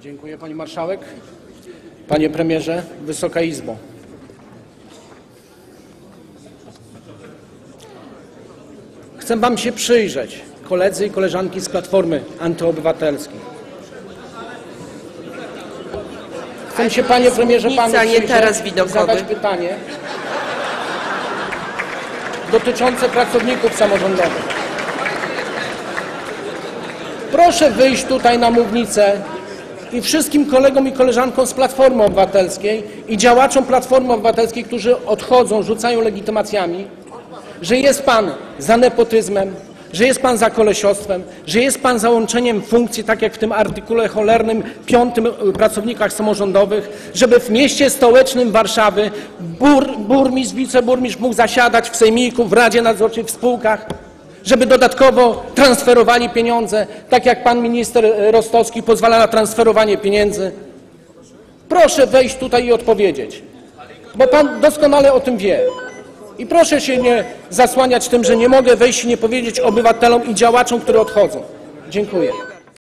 Dziękuję Pani Marszałek. Panie Premierze, Wysoka Izbo. Chcę Wam się przyjrzeć, koledzy i koleżanki z Platformy Antyobywatelskiej. Chcę się, Panie Premierze, Panu nie widokowy. zadać pytanie dotyczące pracowników samorządowych. Proszę wyjść tutaj na mównicę i wszystkim kolegom i koleżankom z Platformy Obywatelskiej i działaczom Platformy Obywatelskiej, którzy odchodzą, rzucają legitymacjami, że jest Pan za nepotyzmem, że jest Pan za kolesiostwem, że jest Pan za łączeniem funkcji, tak jak w tym artykule cholernym piątym y, pracownikach samorządowych, żeby w mieście stołecznym Warszawy bur, burmistrz, wiceburmistrz mógł zasiadać w sejmiku, w Radzie Nadzorczej, w spółkach, żeby dodatkowo transferowali pieniądze, tak jak pan minister Rostowski pozwala na transferowanie pieniędzy. Proszę wejść tutaj i odpowiedzieć, bo pan doskonale o tym wie. I proszę się nie zasłaniać tym, że nie mogę wejść i nie powiedzieć obywatelom i działaczom, którzy odchodzą. Dziękuję.